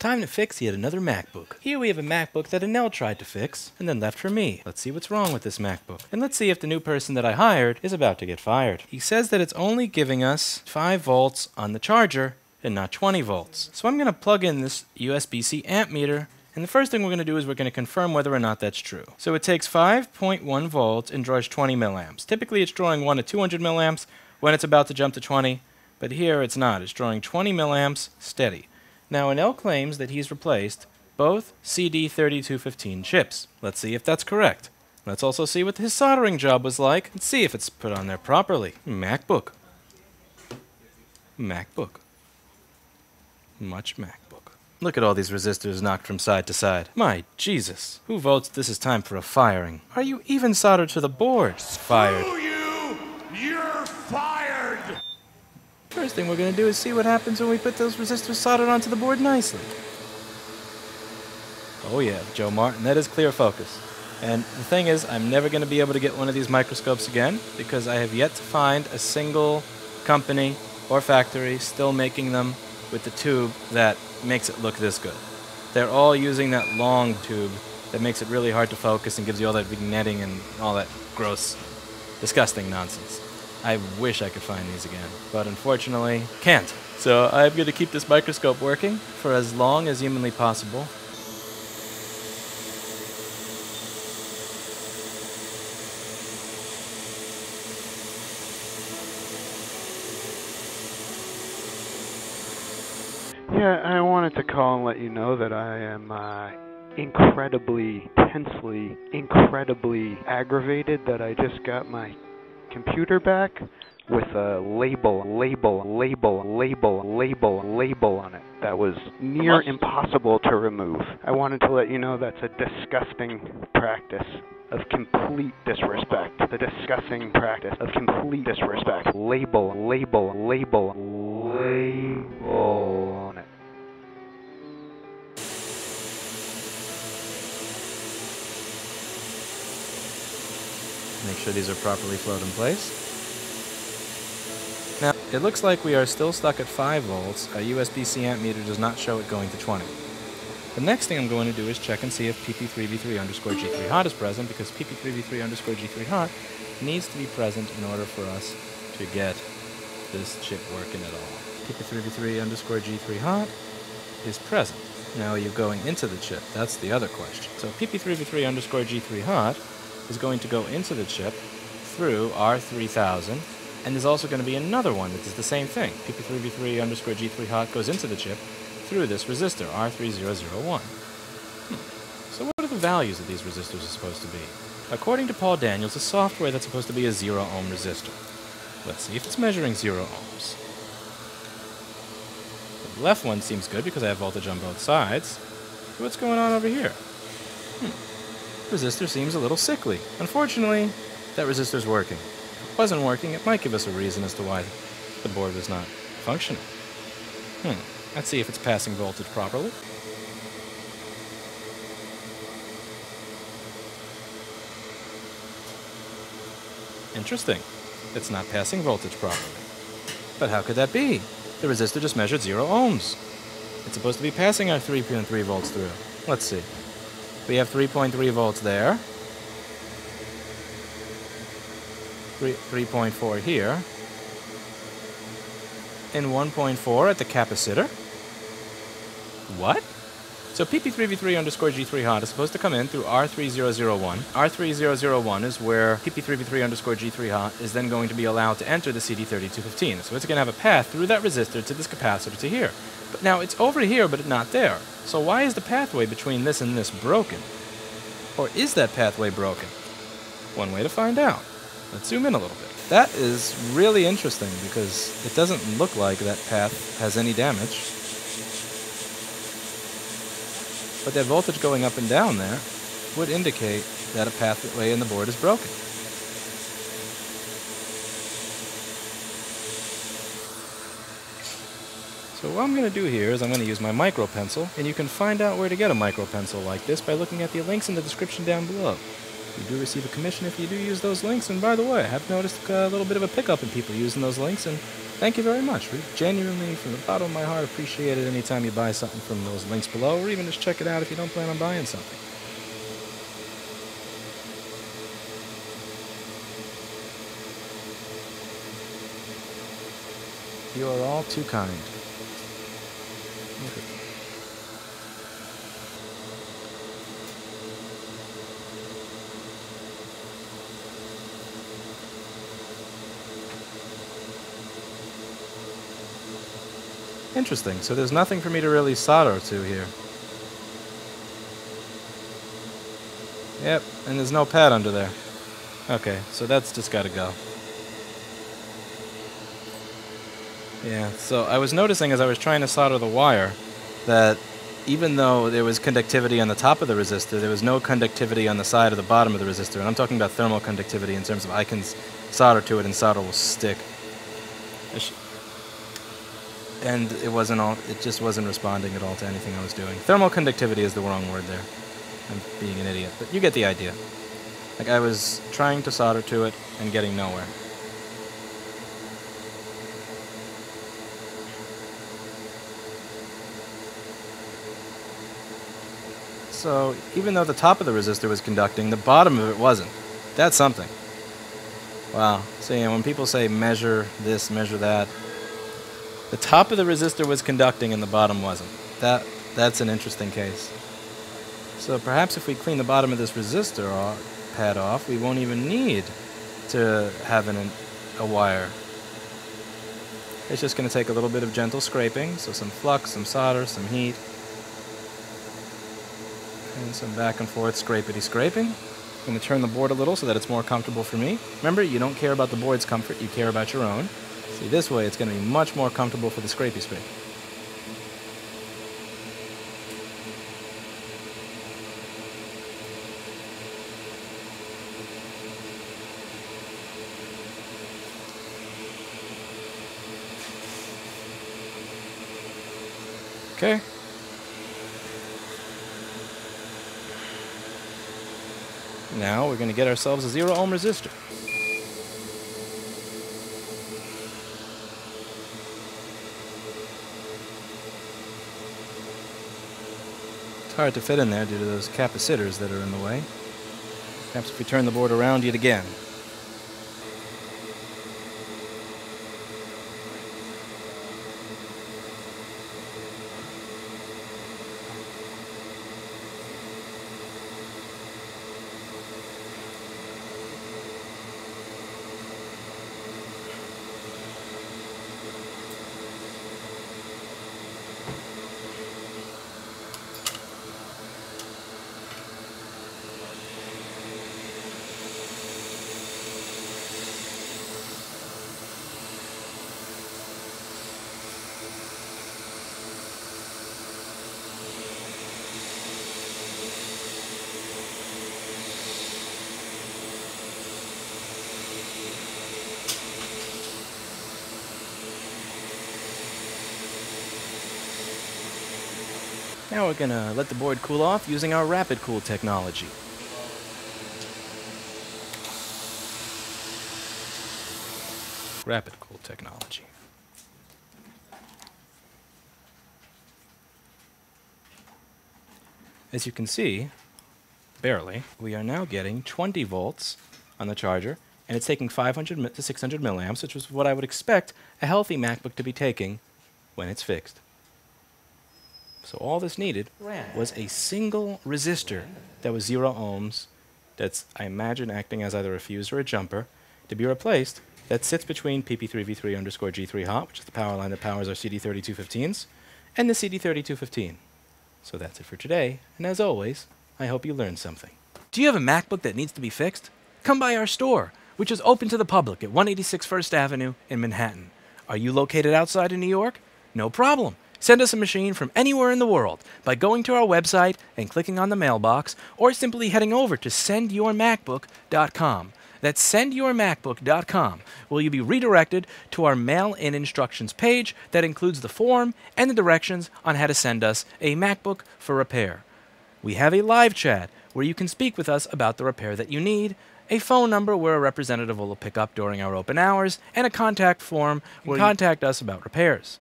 Time to fix yet another MacBook. Here we have a MacBook that Anel tried to fix and then left for me. Let's see what's wrong with this MacBook. And let's see if the new person that I hired is about to get fired. He says that it's only giving us 5 volts on the charger and not 20 volts. So I'm going to plug in this USB-C amp meter and the first thing we're going to do is we're going to confirm whether or not that's true. So it takes 5.1 volts and draws 20 milliamps. Typically it's drawing 1 to 200 milliamps when it's about to jump to 20, but here it's not. It's drawing 20 milliamps steady. Now, Anel claims that he's replaced both CD3215 chips. Let's see if that's correct. Let's also see what his soldering job was like and see if it's put on there properly. MacBook. MacBook. Much MacBook. Look at all these resistors knocked from side to side. My Jesus. Who votes this is time for a firing? Are you even soldered to the board? Fired. Screw you! You're fired! First thing we're going to do is see what happens when we put those resistors soldered onto the board nicely. Oh yeah, Joe Martin, that is clear focus. And the thing is, I'm never going to be able to get one of these microscopes again because I have yet to find a single company or factory still making them with the tube that makes it look this good. They're all using that long tube that makes it really hard to focus and gives you all that vignetting and all that gross, disgusting nonsense. I wish I could find these again, but unfortunately, can't. So I'm going to keep this microscope working for as long as humanly possible. Yeah, I wanted to call and let you know that I am uh, incredibly, tensely, incredibly aggravated that I just got my computer back with a label, label, label, label, label, label on it that was near impossible to remove. I wanted to let you know that's a disgusting practice of complete disrespect. The disgusting practice of complete disrespect. Label, label, label, label Make sure these are properly flowed in place. Now, it looks like we are still stuck at 5 volts. Our USB-C amp meter does not show it going to 20. The next thing I'm going to do is check and see if pp3v3 underscore g3 hot is present because pp3v3 underscore g3 hot needs to be present in order for us to get this chip working at all. pp3v3 underscore g3 hot is present. Now are you going into the chip? That's the other question. So pp3v3 underscore g3 hot is going to go into the chip through R3000 and there's also going to be another one that does the same thing. pp3v3 underscore g3 hot goes into the chip through this resistor, R3001. Hmm. So what are the values that these resistors are supposed to be? According to Paul Daniels, the software that's supposed to be a zero ohm resistor. Let's see if it's measuring zero ohms. The left one seems good because I have voltage on both sides. What's going on over here? Resistor seems a little sickly. Unfortunately, that resistor's working. If it wasn't working, it might give us a reason as to why the board was not functioning. Hmm. Let's see if it's passing voltage properly. Interesting. It's not passing voltage properly. But how could that be? The resistor just measured zero ohms. It's supposed to be passing our 3.3 volts through. Let's see. We have 3.3 volts there. 3.4 here. And 1.4 at the capacitor. What? So PP3V3 underscore G3 hot is supposed to come in through R3001. R3001 is where PP3V3 underscore G3 hot is then going to be allowed to enter the CD3215. So it's going to have a path through that resistor to this capacitor to here. But now it's over here, but not there. So why is the pathway between this and this broken? Or is that pathway broken? One way to find out. Let's zoom in a little bit. That is really interesting because it doesn't look like that path has any damage. But that voltage going up and down there would indicate that a pathway in the board is broken. So what I'm going to do here is I'm going to use my micro pencil, and you can find out where to get a micro pencil like this by looking at the links in the description down below. You do receive a commission if you do use those links, and by the way, I have noticed uh, a little bit of a pickup in people using those links, and Thank you very much. We genuinely, from the bottom of my heart, appreciate it anytime you buy something from those links below, or even just check it out if you don't plan on buying something. You are all too kind. Interesting. So there's nothing for me to really solder to here. Yep, and there's no pad under there. Okay, so that's just got to go. Yeah, so I was noticing as I was trying to solder the wire that even though there was conductivity on the top of the resistor, there was no conductivity on the side or the bottom of the resistor. And I'm talking about thermal conductivity in terms of I can solder to it and solder will stick. And it wasn't all, it just wasn't responding at all to anything I was doing. Thermal conductivity is the wrong word there. I'm being an idiot, but you get the idea. Like I was trying to solder to it and getting nowhere. So even though the top of the resistor was conducting, the bottom of it wasn't. That's something. Wow. See, when people say measure this, measure that, the top of the resistor was conducting and the bottom wasn't. That that's an interesting case. So perhaps if we clean the bottom of this resistor off, pad off, we won't even need to have an, a wire. It's just going to take a little bit of gentle scraping, so some flux, some solder, some heat, and some back and forth scrapity scraping. I'm going to turn the board a little so that it's more comfortable for me. Remember, you don't care about the board's comfort, you care about your own. See, this way it's going to be much more comfortable for the scrapey scrape. Okay. Now we're going to get ourselves a zero ohm resistor. Hard to fit in there due to those capacitors that are in the way. Perhaps if we turn the board around yet again. Now we're going to let the board cool off using our rapid cool technology. Rapid cool technology. As you can see, barely, we are now getting 20 volts on the charger, and it's taking 500 to 600 milliamps, which is what I would expect a healthy MacBook to be taking when it's fixed. So all this needed was a single resistor that was zero ohms, that's, I imagine, acting as either a fuse or a jumper, to be replaced, that sits between PP3V3 underscore G3 hot, which is the power line that powers our CD3215s, and the CD3215. So that's it for today, and as always, I hope you learned something. Do you have a MacBook that needs to be fixed? Come by our store, which is open to the public at 186 First Avenue in Manhattan. Are you located outside of New York? No problem. Send us a machine from anywhere in the world by going to our website and clicking on the mailbox, or simply heading over to sendyourmacbook.com. That's sendyourmacbook.com, where you'll be redirected to our mail in instructions page that includes the form and the directions on how to send us a MacBook for repair. We have a live chat where you can speak with us about the repair that you need, a phone number where a representative will pick up during our open hours, and a contact form where you contact us about repairs.